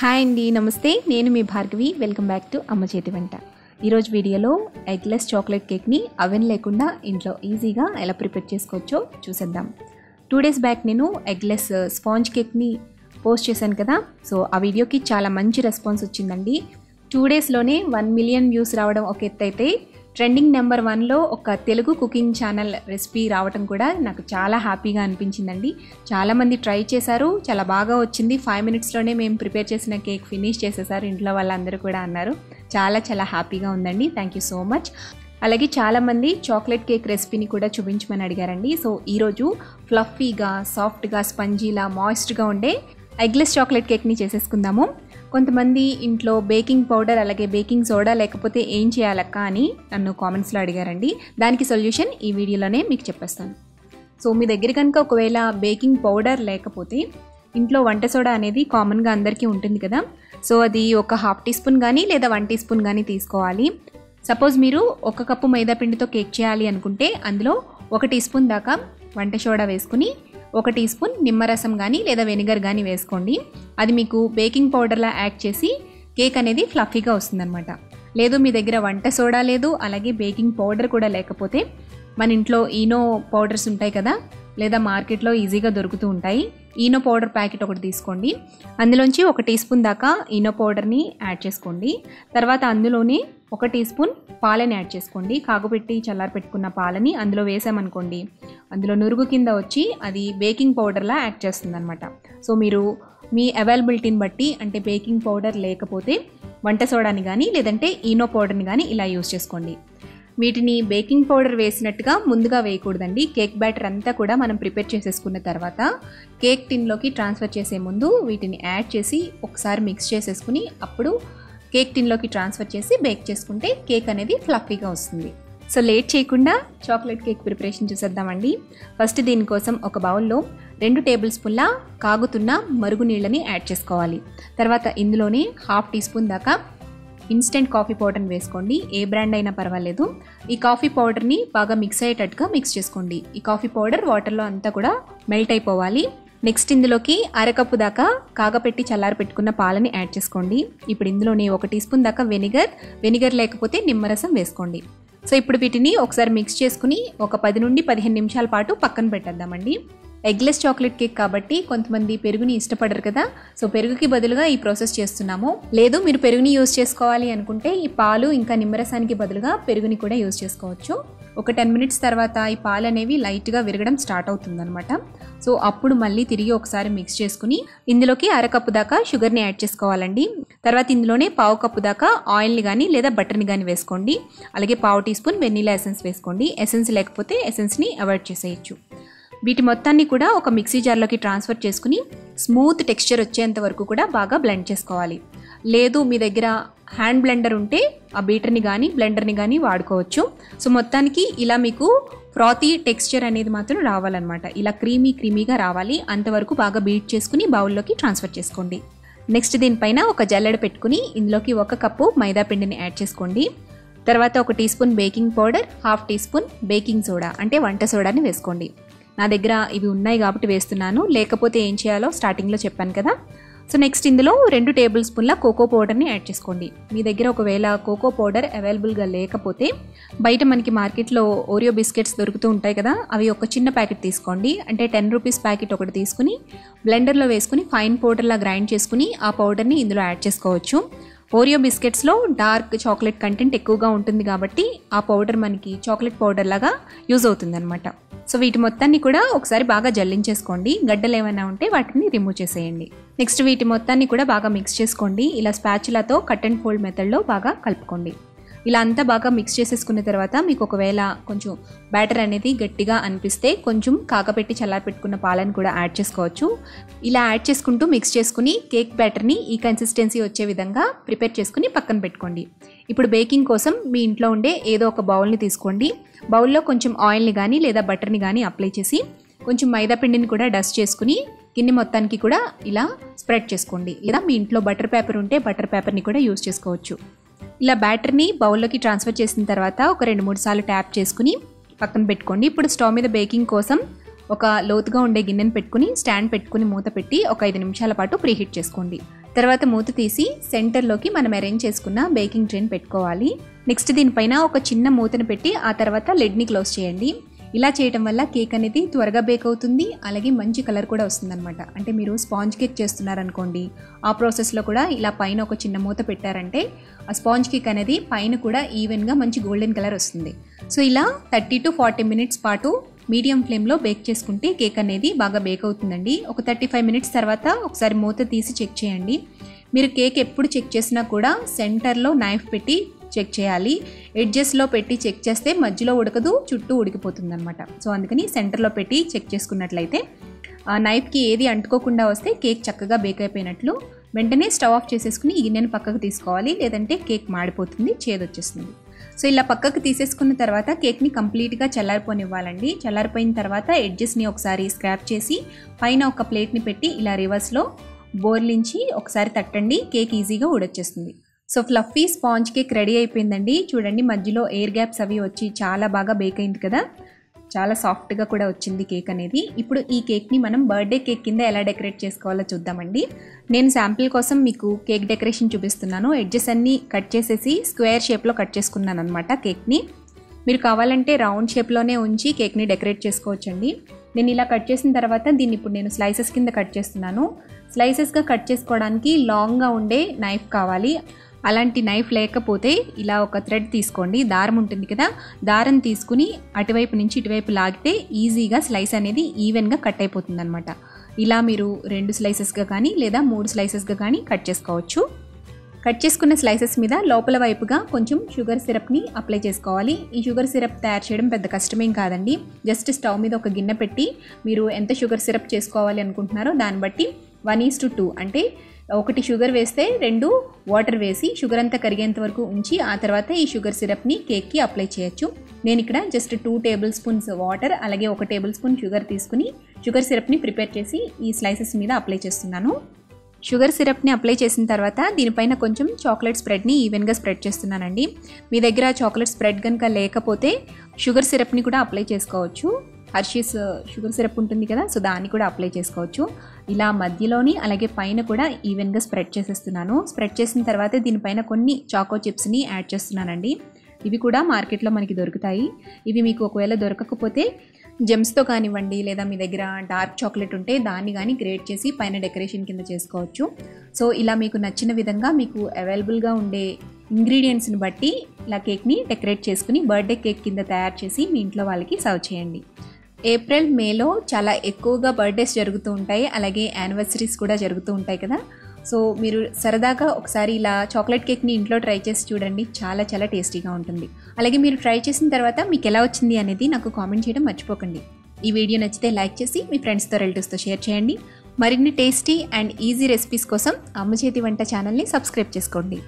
Hi అండి నమస్తే. నేను మీ భార్గవి. వెల్కమ్ బ్యాక్ టు అమ్మ చేతి వంట. ఈరోజు వీడియోలో ఎగ్లెస్ చాక్లెట్ కేక్ని అవెన్ లేకుండా ఇంట్లో ఈజీగా ఎలా ప్రిపేర్ చేసుకోవచ్చో చూసేద్దాం. టూ డేస్ బ్యాక్ నేను ఎగ్లెస్ uh, స్పాంజ్ కేక్ని పోస్ట్ చేశాను కదా. సో ఆ వీడియోకి చాలా మంచి రెస్పాన్స్ వచ్చిందండి. టూ డేస్లోనే వన్ మిలియన్ వ్యూస్ రావడం ఒక ఎత్తు అయితే ట్రెండింగ్ నెంబర్ వన్లో ఒక తెలుగు కుకింగ్ ఛానల్ రెసిపీ రావటం కూడా నాకు చాలా హ్యాపీగా అనిపించిందండి. చాలామంది ట్రై చేశారు. చాలా బాగా వచ్చింది. ఫైవ్ మినిట్స్లోనే మేము ప్రిపేర్ చేసిన కేక్ ఫినిష్ చేసేసారు. ఇంట్లో వాళ్ళందరూ కూడా అన్నారు. చాలా చాలా హ్యాపీగా ఉందండి. Thank you so much. అలాగే చాలామంది చాక్లెట్ కేక్ రెసిపీని కూడా చూపించమని అడిగారండి. సో ఈరోజు ఫ్లఫీగా సాఫ్ట్గా స్పంజీలా మాయిస్ట్గా ఉండే ఎగ్లెస్ చాక్లెట్ కేక్ని చేసేసుకుందాము. కొంతమంది ఇంట్లో బేకింగ్ పౌడర్ అలాగే బేకింగ్ సోడా లేకపోతే ఏం చేయాలక్క అని నన్ను కామెంట్స్లో అడిగారండి. దానికి సొల్యూషన్ ఈ వీడియోలోనే మీకు చెప్పేస్తాను. సో మీ దగ్గర కనుక ఒకవేళ బేకింగ్ పౌడర్ లేకపోతే ఇంట్లో వంట సోడా అనేది కామన్గా అందరికీ ఉంటుంది కదా సో అది ఒక హాఫ్ టీ స్పూన్ కానీ లేదా వన్ టీ స్పూన్ కానీ తీసుకోవాలి. సపోజ్ మీరు ఒక కప్పు మైదా పిండితో కేక్ చేయాలి అనుకుంటే అందులో ఒక టీ స్పూన్ దాకా వంట సోడా వేసుకుని ఒక టీ స్పూన్ నిమ్మరసం కానీ లేదా వెనిగర్ కానీ వేసుకోండి. అది మీకు బేకింగ్ పౌడర్లా యాడ్ చేసి కేక్ అనేది ఫ్లఫీగా వస్తుందన్నమాట. లేదు మీ దగ్గర వంట సోడా లేదు అలాగే బేకింగ్ పౌడర్ కూడా లేకపోతే మన ఇంట్లో ఈనో పౌడర్స్ ఉంటాయి కదా లేదా మార్కెట్లో ఈజీగా దొరుకుతూ ఉంటాయి. ఈనో పౌడర్ ప్యాకెట్ ఒకటి తీసుకోండి. అందులోంచి ఒక టీ స్పూన్ దాకా ఈనో పౌడర్ని యాడ్ చేసుకోండి. తర్వాత అందులోనే ఒక టీ స్పూన్ పాలని యాడ్ చేసుకోండి. కాగుపెట్టి చల్లారి పెట్టుకున్న పాలని అందులో వేసామనుకోండి అందులో నురుగు కింద వచ్చి అది బేకింగ్ పౌడర్లా యాక్ట్ చేస్తుంది అనమాట సో మీరు మీ అవైలబిలిటీని బట్టి అంటే బేకింగ్ పౌడర్ లేకపోతే వంట సోడాని కానీ లేదంటే ఈనో పౌడర్ని కానీ ఇలా యూస్ చేసుకోండి. వీటిని బేకింగ్ పౌడర్ వేసినట్టుగా ముందుగా వేయకూడదండి. కేక్ బ్యాటర్ అంతా కూడా మనం ప్రిపేర్ చేసేసుకున్న తర్వాత కేక్ టిన్లోకి ట్రాన్స్ఫర్ చేసే ముందు వీటిని యాడ్ చేసి ఒకసారి మిక్స్ చేసేసుకుని అప్పుడు కేక్ టిన్లోకి ట్రాన్స్ఫర్ చేసి బేక్ చేసుకుంటే కేక్ అనేది ఫ్లఫీగా వస్తుంది. సో లేట్ చేయకుండా చాక్లెట్ కేక్ ప్రిపరేషన్ చూసేద్దామండి. ఫస్ట్ దీనికోసం ఒక బౌల్లో రెండు టేబుల్ స్పూన్ల కాగుతున్న మరుగు నీళ్ళని యాడ్ చేసుకోవాలి. తర్వాత ఇందులోనే హాఫ్ టీ స్పూన్ దాకా ఇన్స్టెంట్ కాఫీ పౌడర్ని వేసుకోండి. ఏ బ్రాండ్ అయినా పర్వాలేదు. ఈ కాఫీ పౌడర్ని బాగా మిక్స్ అయ్యేటట్టుగా మిక్స్ చేసుకోండి. ఈ కాఫీ పౌడర్ వాటర్లో అంతా కూడా మెల్ట్ అయిపోవాలి. నెక్స్ట్ ఇందులోకి అరకప్పు దాకా కాగపెట్టి చల్లారి పెట్టుకున్న పాలని యాడ్ చేసుకోండి. ఇప్పుడు ఇందులోని ఒక టీ స్పూన్ దాకా వెనిగర్ వెనిగర్ లేకపోతే నిమ్మరసం వేసుకోండి. సో ఇప్పుడు వీటిని ఒకసారి మిక్స్ చేసుకుని ఒక పది నుండి పదిహేను నిమిషాల పాటు పక్కన పెట్టేద్దామండి. ఎగ్లెస్ చాక్లెట్ కేక్ కాబట్టి కొంతమంది పెరుగుని ఇష్టపడరు కదా. సో పెరుగుకి బదులుగా ఈ ప్రాసెస్ చేస్తున్నాము. లేదు మీరు పెరుగుని యూజ్ చేసుకోవాలి అనుకుంటే ఈ పాలు ఇంకా నిమ్మరసానికి బదులుగా పెరుగుని కూడా యూజ్ చేసుకోవచ్చు. ఒక టెన్ మినిట్స్ తర్వాత ఈ పాలు అనేవి లైట్గా విరగడం స్టార్ట్ అవుతుందనమాట సో అప్పుడు మళ్ళీ తిరిగి ఒకసారి మిక్స్ చేసుకుని ఇందులోకి అరకప్పు దాకా షుగర్ని యాడ్ చేసుకోవాలండి. తర్వాత ఇందులోనే పావు కప్పు దాకా ఆయిల్ని కానీ లేదా బటర్ని కానీ వేసుకోండి. అలాగే పావు టీ స్పూన్ వెన్నీలా ఎసెన్స్ వేసుకోండి. ఎసెన్స్ లేకపోతే ఎసెన్స్ని అవాయిడ్ చేసేయచ్చు. వీటి మొత్తాన్ని కూడా ఒక మిక్సీ జార్లోకి ట్రాన్స్ఫర్ చేసుకుని స్మూత్ టెక్స్చర్ వచ్చేంత వరకు కూడా బాగా బ్లెండ్ చేసుకోవాలి. లేదు మీ దగ్గర హ్యాండ్ బ్లెండర్ ఉంటే ఆ బీటర్ని కానీ బ్లెండర్ని కానీ వాడుకోవచ్చు. సో మొత్తానికి ఇలా మీకు ఫ్రాతీ టెక్స్చర్ అనేది మాత్రం రావాలన్నమాట. ఇలా క్రీమీ క్రీమీగా రావాలి. అంతవరకు బాగా బీట్ చేసుకుని బౌల్లోకి ట్రాన్స్ఫర్ చేసుకోండి. నెక్స్ట్ దీనిపైన ఒక జల్లెడ పెట్టుకుని ఇందులోకి ఒక కప్పు మైదా పిండిని యాడ్ చేసుకోండి. తర్వాత ఒక teaspoon baking powder half teaspoon baking soda అంటే వంట సోడాని వేసుకోండి. నా దగ్గర ఇవి ఉన్నాయి కాబట్టి వేస్తున్నాను. లేకపోతే ఏం చేయాలో స్టార్టింగ్లో చెప్పాను కదా. సో నెక్స్ట్ ఇందులో రెండు టేబుల్ స్పూన్ల కోకో పౌడర్ని యాడ్ చేసుకోండి. మీ దగ్గర ఒకవేళ కోకో పౌడర్ అవైలబుల్గా లేకపోతే బయట మనకి మార్కెట్లో ఓరియో బిస్కెట్స్ దొరుకుతూ ఉంటాయి కదా అవి ఒక చిన్న ప్యాకెట్ తీసుకోండి. అంటే టెన్ రూపీస్ ప్యాకెట్ ఒకటి తీసుకుని బ్లెండర్లో వేసుకుని ఫైన్ పౌడర్లా గ్రైండ్ చేసుకుని ఆ పౌడర్ని ఇందులో యాడ్ చేసుకోవచ్చు. ఓరియో బిస్కెట్స్లో డార్క్ చాక్లెట్ కంటెంట్ ఎక్కువగా ఉంటుంది కాబట్టి ఆ పౌడర్ మనకి చాక్లెట్ పౌడర్ లాగా యూజ్ అవుతుందన్నమాట. సో వీటి మొత్తాన్ని కూడా ఒకసారి బాగా జల్లించేసుకోండి. గడ్డలు ఏమైనా ఉంటే వాటిని రిమూవ్ చేసేయండి. నెక్స్ట్ వీటి మొత్తాన్ని కూడా బాగా మిక్స్ చేసుకోండి. ఇలా స్పాచులాతో కట్ అండ్ ఫోల్డ్ మెథడ్లో బాగా కలుపుకోండి. ఇలా అంతా బాగా మిక్స్ చేసేసుకున్న తర్వాత మీకు ఒకవేళ కొంచెం బ్యాటర్ అనేది గట్టిగా అనిపిస్తే కొంచెం కాకపెట్టి చల్లారి పెట్టుకున్న పాలను కూడా యాడ్ చేసుకోవచ్చు. ఇలా యాడ్ చేసుకుంటూ మిక్స్ చేసుకుని కేక్ బ్యాటర్ని ఈ కన్సిస్టెన్సీ వచ్చే విధంగా ప్రిపేర్ చేసుకుని పక్కన పెట్టుకోండి. ఇప్పుడు బేకింగ్ కోసం మీ ఇంట్లో ఉండే ఏదో ఒక బౌల్ని తీసుకోండి. బౌల్లో కొంచెం ఆయిల్ని కానీ లేదా బటర్ని కానీ అప్లై చేసి కొంచెం మైదా పిండిని కూడా డస్ట్ చేసుకుని గిన్నె మొత్తానికి కూడా ఇలా స్ప్రెడ్ చేసుకోండి. లేదా మీ ఇంట్లో బటర్ పేపర్ ఉంటే బటర్ పేపర్ని కూడా యూస్ చేసుకోవచ్చు. ఇలా బ్యాటర్ని బౌల్లోకి ట్రాన్స్ఫర్ చేసిన తర్వాత ఒక రెండు మూడు సార్లు ట్యాప్ చేసుకుని పక్కన పెట్టుకోండి. ఇప్పుడు స్టవ్ మీద బేకింగ్ కోసం ఒక లోతుగా ఉండే గిన్నెను పెట్టుకుని స్టాండ్ పెట్టుకుని మూత పెట్టి ఒక ఐదు నిమిషాల పాటు ప్రీహీట్ చేసుకోండి. తర్వాత మూత తీసి సెంటర్లోకి మనం అరేంజ్ చేసుకున్న బేకింగ్ ట్రైన్ పెట్టుకోవాలి. నెక్స్ట్ దీనిపైన ఒక చిన్న మూతను పెట్టి ఆ తర్వాత లెడ్ని క్లోజ్ చేయండి. ఇలా చేయటం వల్ల కేక్ అనేది త్వరగా బేక్ అవుతుంది. అలాగే మంచి కలర్ కూడా వస్తుందన్నమాట. అంటే మీరు స్పాంజ్ కేక్ చేస్తున్నారనుకోండి ఆ ప్రాసెస్లో కూడా ఇలా పైన ఒక చిన్న మూత పెట్టారంటే ఆ స్పాంజ్ కేక్ అనేది పైన కూడా ఈవెన్గా మంచి గోల్డెన్ కలర్ వస్తుంది. సో ఇలా థర్టీ టు ఫార్టీ మినిట్స్ పాటు మీడియం ఫ్లేమ్లో బేక్ చేసుకుంటే కేక్ అనేది బాగా బేక్ అవుతుందండి. ఒక థర్టీ ఫైవ్ మినిట్స్ తర్వాత ఒకసారి మూత తీసి చెక్ చేయండి. మీరు కేక్ ఎప్పుడు చెక్ చేసినా కూడా సెంటర్లో నైఫ్ పెట్టి చెక్ చేయాలి. ఎడ్జెస్లో పెట్టి చెక్ చేస్తే మధ్యలో ఉడకదు చుట్టూ ఉడికిపోతుంది అనమాట సో అందుకని సెంటర్లో పెట్టి చెక్ చేసుకున్నట్లయితే ఆ నైఫ్కి ఏది అంటుకోకుండా వస్తే కేక్ చక్కగా బేక్ అయిపోయినట్లు వెంటనే స్టవ్ ఆఫ్ చేసేసుకుని ఈ గిన్నెను పక్కకు తీసుకోవాలి. లేదంటే కేక్ మాడిపోతుంది చేదొచ్చేస్తుంది. సో ఇలా పక్కకు తీసేసుకున్న తర్వాత కేక్ని కంప్లీట్గా చల్లారిపోనివ్వాలండి. చల్లారిపోయిన తర్వాత ఎడ్జెస్ని ఒకసారి స్క్రాప్ చేసి పైన ఒక ప్లేట్ని పెట్టి ఇలా రివర్స్లో బోర్లించి ఒకసారి తట్టండి. కేక్ ఈజీగా ఉడొచ్చేస్తుంది. So fluffy sponge cake ready అయిపోయిందండి. చూడండి మధ్యలో ఎయిర్ గ్యాప్స్ అవి వచ్చి చాలా బాగా బేక్ అయింది కదా. చాలా సాఫ్ట్గా కూడా వచ్చింది కేక్ అనేది. ఇప్పుడు ఈ కేక్ని మనం బర్త్డే కేక్ కింద ఎలా డెకరేట్ చేసుకోవాలో చూద్దామండి. నేను శాంపిల్ కోసం మీకు కేక్ డెకరేషన్ చూపిస్తున్నాను. ఎడ్జెస్ అన్నీ కట్ చేసేసి స్క్వేర్ షేప్లో కట్ చేసుకున్నాను అనమాట కేక్ని మీరు కావాలంటే రౌండ్ షేప్లోనే ఉంచి కేక్ని డెకరేట్ చేసుకోవచ్చండి. నేను ఇలా కట్ చేసిన తర్వాత దీన్ని ఇప్పుడు నేను స్లైసెస్ కింద కట్ చేస్తున్నాను. స్లైసెస్గా కట్ చేసుకోవడానికి లాంగ్గా ఉండే నైఫ్ కావాలి. అలాంటి నైఫ్ లేకపోతే ఇలా ఒక థ్రెడ్ తీసుకోండి. దారం ఉంటుంది కదా దారం తీసుకుని అటువైపు నుంచి ఇటువైపు లాగితే ఈజీగా స్లైస్ అనేది ఈవెన్గా కట్ అయిపోతుంది అనమాట ఇలా మీరు రెండు స్లైసెస్గా కానీ లేదా మూడు స్లైసెస్గా కానీ కట్ చేసుకోవచ్చు. కట్ చేసుకున్న స్లైసెస్ మీద లోపల వైపుగా కొంచెం షుగర్ సిరప్ని అప్లై చేసుకోవాలి. ఈ షుగర్ సిరప్ తయారు చేయడం పెద్ద కష్టమేం కాదండి. జస్ట్ స్టవ్ మీద ఒక గిన్నె పెట్టి మీరు ఎంత షుగర్ సిరప్ చేసుకోవాలి అనుకుంటున్నారో దాన్ని బట్టి వన్ ఈస్ టు టూ అంటే ఒకటి షుగర్ వేస్తే రెండు వాటర్ వేసి షుగర్ అంతా కరిగేంత వరకు ఉంచి ఆ తర్వాత ఈ షుగర్ సిరప్ని కేక్కి అప్లై చేయొచ్చు. నేను ఇక్కడ just two tablespoons water అలాగే ఒక టేబుల్ స్పూన్ షుగర్ తీసుకుని షుగర్ సిరప్ని ప్రిపేర్ చేసి ఈ స్లైసెస్ మీద అప్లై చేస్తున్నాను. షుగర్ సిరప్ని అప్లై చేసిన తర్వాత దీనిపైన కొంచెం చాక్లెట్ స్ప్రెడ్ని ఈవెన్గా స్ప్రెడ్ చేస్తున్నానండి. మీ దగ్గర చాక్లెట్ స్ప్రెడ్ కనుక లేకపోతే షుగర్ సిరప్ని కూడా అప్లై చేసుకోవచ్చు. హర్షీస్ షుగర్ సిరప్ ఉంటుంది కదా సో దాన్ని కూడా అప్లై చేసుకోవచ్చు. ఇలా మధ్యలోని అలాగే పైన కూడా ఈవెన్గా స్ప్రెడ్ చేసేస్తున్నాను. స్ప్రెడ్ చేసిన తర్వాత దీనిపైన కొన్ని చాకో చిప్స్ని యాడ్ చేస్తున్నానండి. ఇవి కూడా మార్కెట్లో మనకి దొరుకుతాయి. ఇవి మీకు ఒకవేళ దొరకకపోతే జెమ్స్తో కానివ్వండి లేదా మీ దగ్గర డార్క్ చాక్లెట్ ఉంటే దాన్ని కానీ గ్రేట్ చేసి పైన డెకరేషన్ కింద చేసుకోవచ్చు. సో ఇలా మీకు నచ్చిన విధంగా మీకు అవైలబుల్గా ఉండే ఇంగ్రీడియంట్స్ని బట్టి ఇలా కేక్ని డెకరేట్ చేసుకుని బర్త్డే కేక్ కింద తయారు చేసి మీ ఇంట్లో వాళ్ళకి సర్వ్ చేయండి. ఏప్రిల్ మేలో చాలా ఎక్కువగా బర్త్డేస్ జరుగుతూ ఉంటాయి. అలాగే యానివర్సరీస్ కూడా జరుగుతూ ఉంటాయి కదా. సో మీరు సరదాగా ఒకసారి ఇలా చాక్లెట్ కేక్ని ఇంట్లో ట్రై చేసి చూడండి. చాలా చాలా టేస్టీగా ఉంటుంది. అలాగే మీరు ట్రై చేసిన తర్వాత మీకు ఎలా వచ్చింది అనేది నాకు కామెంట్ చేయడం మర్చిపోకండి. ఈ వీడియో నచ్చితే లైక్ చేసి మీ ఫ్రెండ్స్తో రిలేటివ్స్తో షేర్ చేయండి. మరిన్ని టేస్టీ అండ్ ఈజీ రెసిపీస్ కోసం అమ్మ చేతి వంట ఛానల్ని సబ్స్క్రైబ్ చేసుకోండి.